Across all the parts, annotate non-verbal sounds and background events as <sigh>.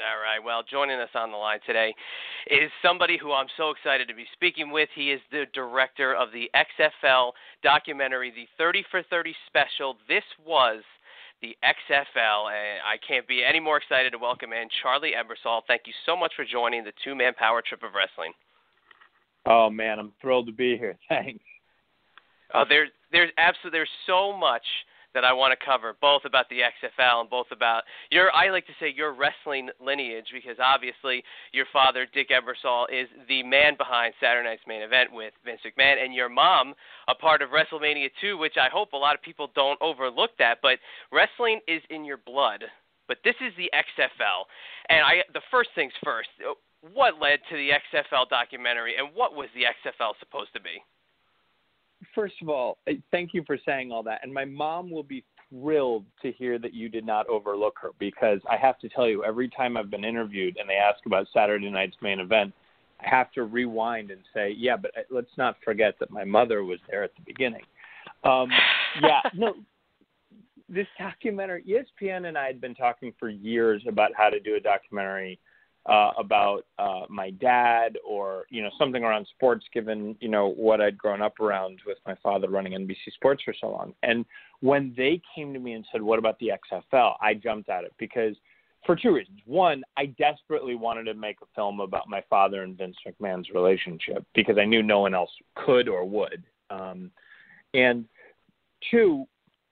All right. Well, joining us on the line today is somebody who I'm so excited to be speaking with. He is the director of the XFL documentary, the 30 for 30 special. This was the XFL, and I can't be any more excited to welcome in Charlie Ebersol. Thank you so much for joining the two man power trip of wrestling. Oh man, I'm thrilled to be here. <laughs> Thanks. Uh, there's there's absolutely there's so much that I want to cover, both about the XFL and both about your, I like to say, your wrestling lineage, because obviously your father, Dick Ebersol, is the man behind Saturday Night's main event with Vince McMahon, and your mom, a part of WrestleMania 2, which I hope a lot of people don't overlook that, but wrestling is in your blood. But this is the XFL, and I. The first things first. What led to the XFL documentary, and what was the XFL supposed to be? First of all, thank you for saying all that. And my mom will be thrilled to hear that you did not overlook her because I have to tell you, every time I've been interviewed and they ask about Saturday night's main event, I have to rewind and say, yeah, but uh, let's not forget that my mother was there at the beginning. Um, yeah, no, this documentary, ESPN and I had been talking for years about how to do a documentary uh, about uh, my dad or you know something around sports, given you know what I'd grown up around with my father running NBC Sports for so long. And when they came to me and said, "What about the XFL?" I jumped at it because for two reasons. One, I desperately wanted to make a film about my father and Vince McMahon's relationship because I knew no one else could or would. Um, and two,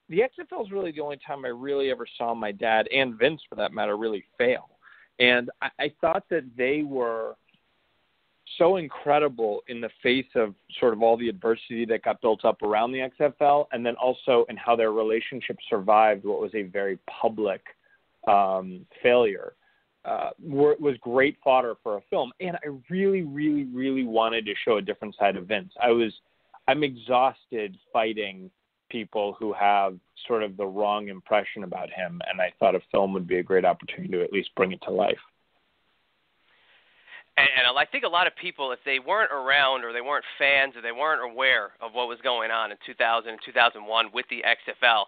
the XFL is really the only time I really ever saw my dad and Vince, for that matter, really fail. And I, I thought that they were so incredible in the face of sort of all the adversity that got built up around the XFL, and then also in how their relationship survived what was a very public um, failure. Uh, were, was great fodder for a film, and I really, really, really wanted to show a different side of Vince. I was, I'm exhausted fighting people who have sort of the wrong impression about him, and I thought a film would be a great opportunity to at least bring it to life. And, and I think a lot of people, if they weren't around or they weren't fans or they weren't aware of what was going on in 2000 and 2001 with the XFL,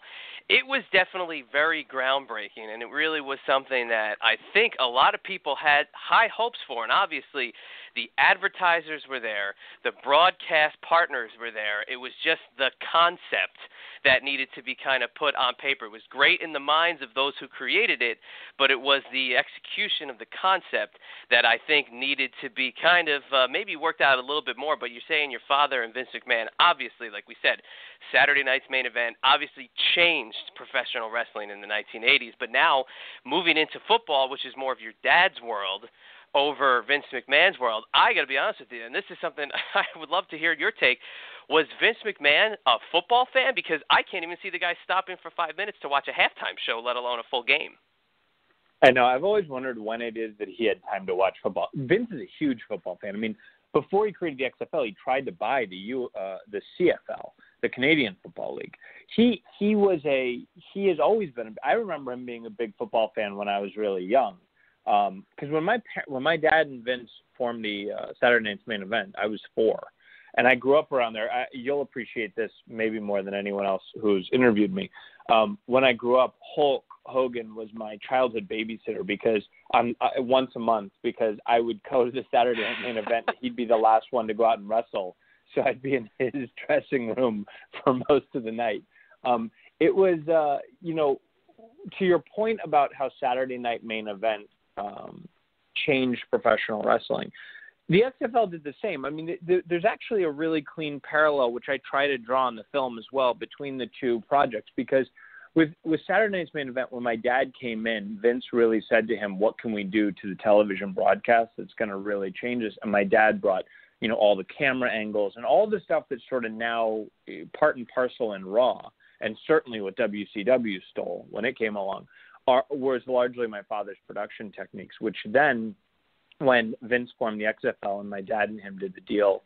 it was definitely very groundbreaking, and it really was something that I think a lot of people had high hopes for. And obviously, the advertisers were there, the broadcast partners were there. It was just the concept that needed to be kind of put on paper. It was great in the minds of those who created it, but it was the execution of the concept that I think needed to be kind of uh, maybe worked out a little bit more. But you're saying your father and Vince McMahon, obviously, like we said, Saturday night's main event obviously changed professional wrestling in the 1980s. But now moving into football, which is more of your dad's world over Vince McMahon's world. I got to be honest with you, and this is something <laughs> I would love to hear your take. Was Vince McMahon a football fan? Because I can't even see the guy stopping for five minutes to watch a halftime show, let alone a full game. I know. I've always wondered when it is that he had time to watch football. Vince is a huge football fan. I mean, before he created the XFL, he tried to buy the U, uh, the CFL, the Canadian Football League. He he was a he has always been. I remember him being a big football fan when I was really young. Because um, when my when my dad and Vince formed the uh, Saturday Night's Main Event, I was four, and I grew up around there. I, you'll appreciate this maybe more than anyone else who's interviewed me. Um, when I grew up, Hulk Hogan was my childhood babysitter because um, uh, once a month because I would go to the Saturday <laughs> Main Event. He'd be the last one to go out and wrestle, so I'd be in <laughs> his dressing room for most of the night. Um, it was, uh, you know, to your point about how Saturday Night Main Event um, changed professional wrestling. The XFL did the same. I mean, th- th- there's actually a really clean parallel, which I try to draw in the film as well, between the two projects because with with Saturday Night's main event, when my dad came in, Vince really said to him, "What can we do to the television broadcast that's going to really change this?" And my dad brought, you know, all the camera angles and all the stuff that's sort of now eh, part and parcel in Raw, and certainly what WCW stole when it came along are, was largely my father's production techniques, which then, when Vince formed the XFL and my dad and him did the deal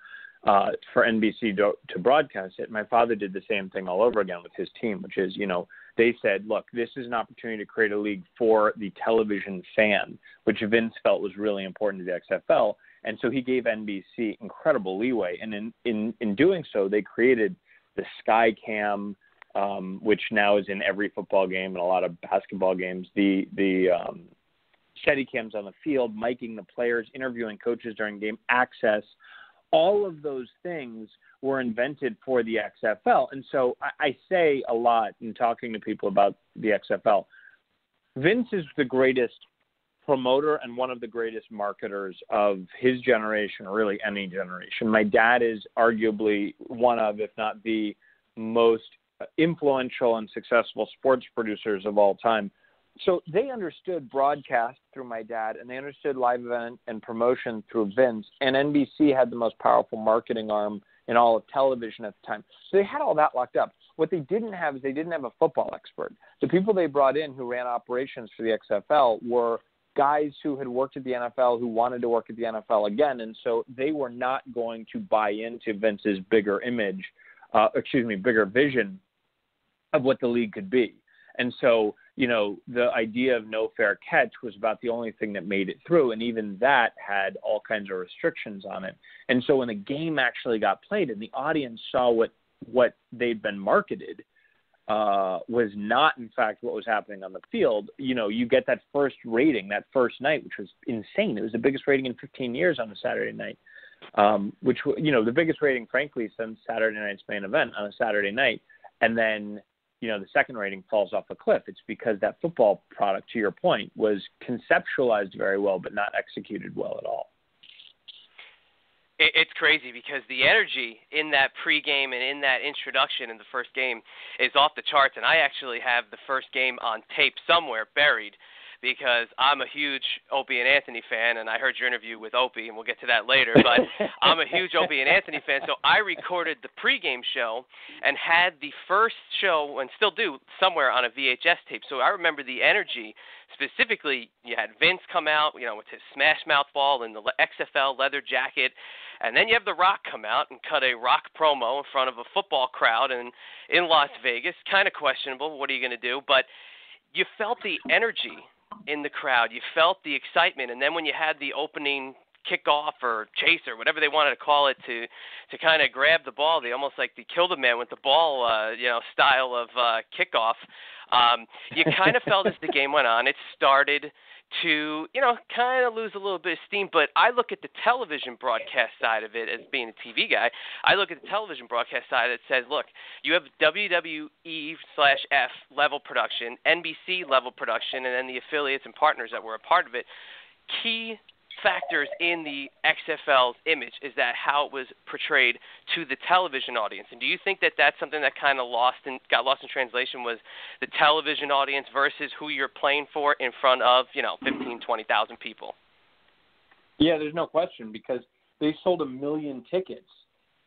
uh, for NBC to, to broadcast it, my father did the same thing all over again with his team, which is, you know, they said, look, this is an opportunity to create a league for the television fan, which Vince felt was really important to the XFL. And so he gave NBC incredible leeway. And in, in, in doing so, they created the Skycam um, which now is in every football game and a lot of basketball games. The the um, steady cams on the field, miking the players, interviewing coaches during game access. All of those things were invented for the XFL. And so I, I say a lot in talking to people about the XFL. Vince is the greatest promoter and one of the greatest marketers of his generation, or really any generation. My dad is arguably one of, if not the most influential and successful sports producers of all time. So they understood broadcast through my dad, and they understood live event and promotion through Vince. And NBC had the most powerful marketing arm in all of television at the time. So they had all that locked up. What they didn't have is they didn't have a football expert. The people they brought in who ran operations for the XFL were guys who had worked at the NFL who wanted to work at the NFL again, and so they were not going to buy into Vince's bigger image, uh, excuse me, bigger vision of what the league could be. And so, you know, the idea of no fair catch was about the only thing that made it through, and even that had all kinds of restrictions on it. And so, when the game actually got played and the audience saw what what they'd been marketed, uh, was not, in fact, what was happening on the field. You know, you get that first rating that first night, which was insane. It was the biggest rating in 15 years on a Saturday night, um, which you know the biggest rating, frankly, since Saturday Night's main event on a Saturday night. And then, you know, the second rating falls off a cliff. It's because that football product, to your point, was conceptualized very well, but not executed well at all it's crazy because the energy in that pregame and in that introduction in the first game is off the charts. And I actually have the first game on tape somewhere buried because I'm a huge Opie and Anthony fan, and I heard your interview with Opie, and we'll get to that later. But <laughs> I'm a huge Opie and Anthony fan, so I recorded the pregame show and had the first show, and still do, somewhere on a VHS tape. So I remember the energy. Specifically, you had Vince come out, you know, with his smash mouth ball and the XFL leather jacket, and then you have The Rock come out and cut a rock promo in front of a football crowd and in Las Vegas. Kind of questionable. What are you going to do? But you felt the energy in the crowd. You felt the excitement, and then when you had the opening kickoff or chase or whatever they wanted to call it to to kind of grab the ball, they almost like they killed a man with the ball, uh, you know, style of uh, kickoff. Um, you kind of felt as the game went on, it started to, you know, kind of lose a little bit of steam. But I look at the television broadcast side of it as being a TV guy. I look at the television broadcast side that says, look, you have WWE slash F level production, NBC level production, and then the affiliates and partners that were a part of it. Key factors in the XFL's image is that how it was portrayed to the television audience. And do you think that that's something that kind of lost and got lost in translation was the television audience versus who you're playing for in front of, you know, 15, 20,000 people? Yeah, there's no question because they sold a million tickets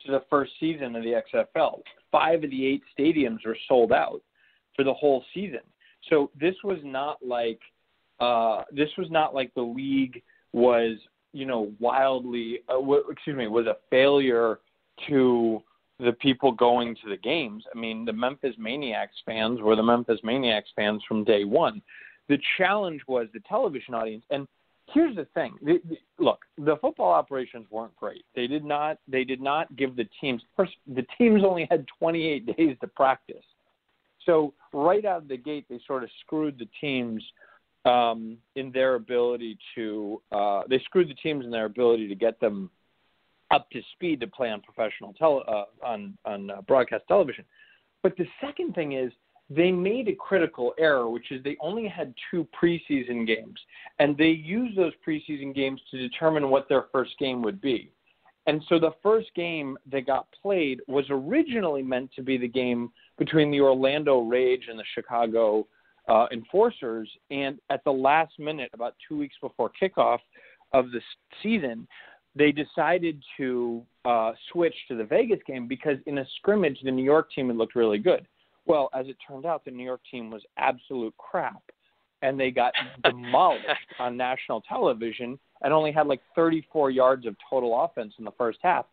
to the first season of the XFL. Five of the eight stadiums were sold out for the whole season. So this was not like uh, this was not like the league was you know wildly uh, w- excuse me was a failure to the people going to the games. I mean, the Memphis Maniax fans were the Memphis Maniax fans from day one. The challenge was the television audience, and here's the thing: the, the, look, the football operations weren't great. They did not. They did not give the teams. First, the teams only had 28 days to practice, so right out of the gate, they sort of screwed the teams um, in their ability to uh, they screwed the teams in their ability to get them up to speed to play on professional tele, uh, on on uh, broadcast television. But the second thing is they made a critical error, which is they only had two preseason games, and they used those preseason games to determine what their first game would be. And so the first game that got played was originally meant to be the game between the Orlando Rage and the Chicago uh, enforcers. And at the last minute, about two weeks before kickoff of the season, they decided to uh, switch to the Vegas game because in a scrimmage, the New York team had looked really good. Well, as it turned out, the New York team was absolute crap, and they got <laughs> demolished on national television and only had like 34 yards of total offense in the first half.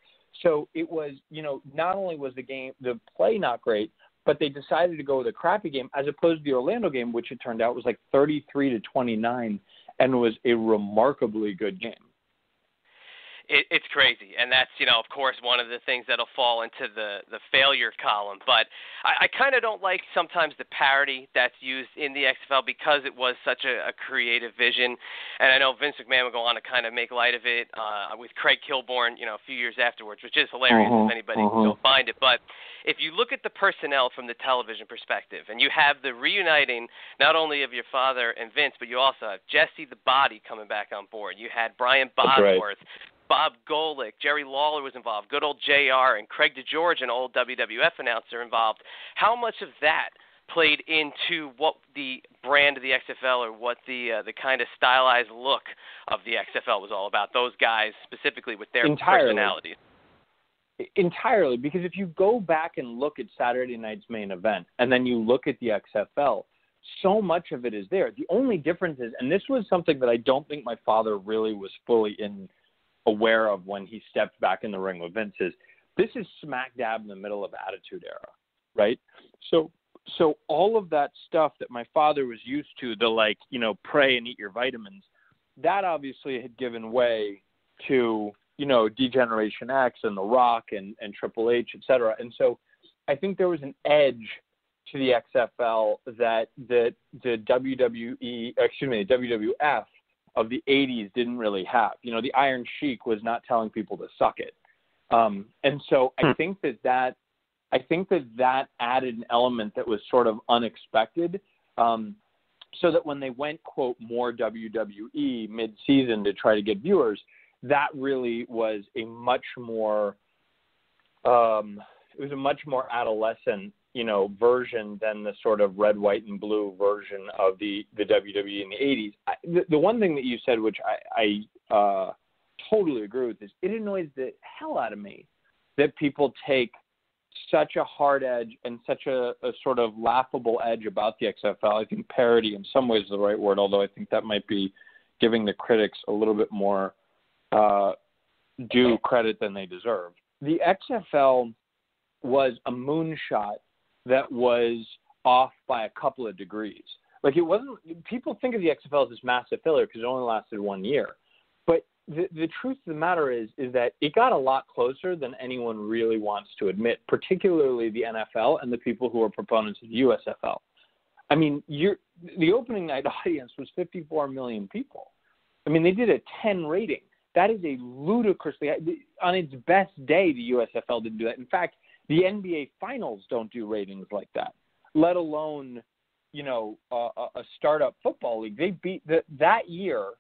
So it was, you know, not only was the game, the play not great, but they decided to go with a crappy game as opposed to the Orlando game, which it turned out was like 33 to 29 and was a remarkably good game. It, it's crazy, and that's you know of course one of the things that'll fall into the the failure column. But I, I kind of don't like sometimes the parody that's used in the XFL because it was such a, a creative vision, and I know Vince McMahon would go on to kind of make light of it uh, with Craig Kilborn, you know, a few years afterwards, which is hilarious uh-huh, if anybody uh-huh. can go find it. But if you look at the personnel from the television perspective, and you have the reuniting not only of your father and Vince, but you also have Jesse the Body coming back on board. You had Brian Bosworth. Bob Golic, Jerry Lawler was involved, good old JR, and Craig DeGeorge, an old WWF announcer, involved. How much of that played into what the brand of the XFL or what the uh, the kind of stylized look of the XFL was all about? Those guys specifically with their Entirely. personalities. Entirely, because if you go back and look at Saturday night's main event, and then you look at the XFL, so much of it is there. The only difference is, and this was something that I don't think my father really was fully in aware of when he stepped back in the ring with Vince is this is smack dab in the middle of Attitude Era, right? So so all of that stuff that my father was used to, the like, you know, pray and eat your vitamins, that obviously had given way to, you know, D-Generation X and The Rock and, and Triple H, et cetera. And so I think there was an edge to the XFL that that the WWE, excuse me, the WWF of the 80s didn't really have. You know, the Iron Sheik was not telling people to suck it. Um, and so I Hmm. think that that I think that that added an element that was sort of unexpected. Um, so that when they went quote more WWE mid-season to try to get viewers, that really was a much more um, it was a much more adolescent you know version than the sort of red, white, and blue version of the the WWE in the '80s. I, the, the one thing that you said, which I, I uh, totally agree with, is it annoys the hell out of me that people take such a hard edge and such a, a sort of laughable edge about the XFL. I think parody, in some ways, is the right word, although I think that might be giving the critics a little bit more uh, due credit than they deserve. The XFL was a moonshot that was off by a couple of degrees. Like it wasn't. People think of the XFL as this massive failure because it only lasted one year, but the the truth of the matter is is that it got a lot closer than anyone really wants to admit, particularly the NFL and the people who are proponents of the USFL. I mean, you're, the opening night <laughs> audience was 54 million people. I mean, they did a 10 rating. That is a ludicrously on its best day. The USFL didn't do that. In fact, the NBA Finals don't do ratings like that. Let alone, you know, a, a startup football league. They beat the, that year.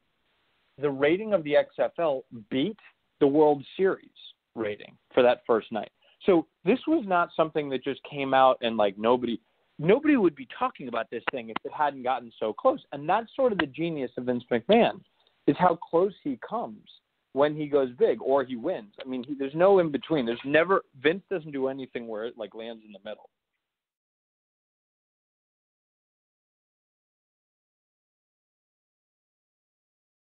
The rating of the XFL beat the World Series rating for that first night. So this was not something that just came out and like nobody nobody would be talking about this thing if it hadn't gotten so close. And that's sort of the genius of Vince McMahon is how close he comes when he goes big or he wins. I mean, he, there's no in between. There's never Vince doesn't do anything where it like lands in the middle.